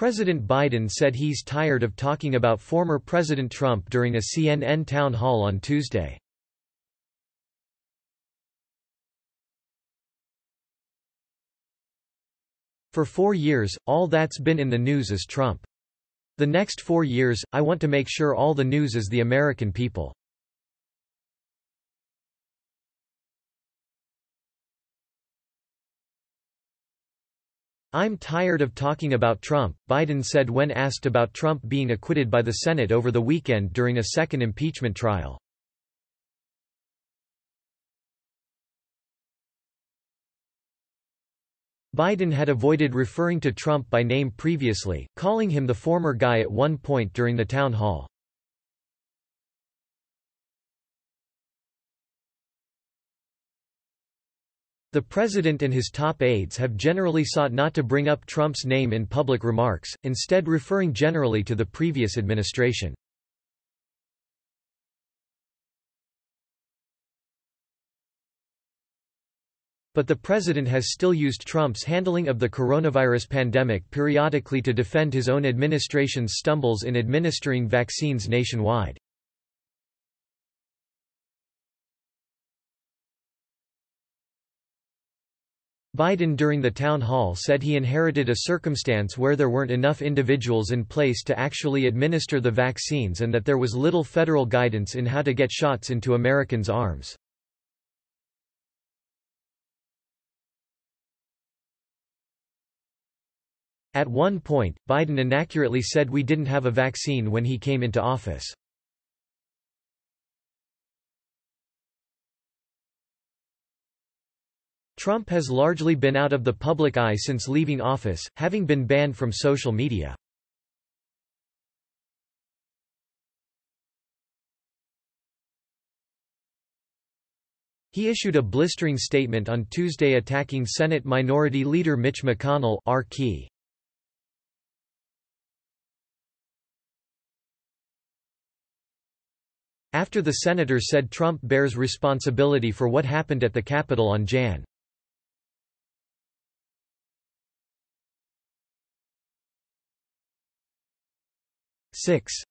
President Biden said he's tired of talking about former President Trump during a CNN town hall on Tuesday. For four years, all that's been in the news is Trump. The next four years, I want to make sure all the news is the American people. I'm tired of talking about Trump, Biden said when asked about Trump being acquitted by the Senate over the weekend during a second impeachment trial. Biden had avoided referring to Trump by name previously, calling him the former guy at one point during the town hall. The president and his top aides have generally sought not to bring up Trump's name in public remarks, instead referring generally to the previous administration. But the president has still used Trump's handling of the coronavirus pandemic periodically to defend his own administration's stumbles in administering vaccines nationwide. Biden during the town hall said he inherited a circumstance where there weren't enough individuals in place to actually administer the vaccines and that there was little federal guidance in how to get shots into Americans' arms. At one point, Biden inaccurately said we didn't have a vaccine when he came into office. Trump has largely been out of the public eye since leaving office, having been banned from social media. He issued a blistering statement on Tuesday attacking Senate Minority Leader Mitch McConnell R-Key. After the senator said Trump bears responsibility for what happened at the Capitol on Jan. 6.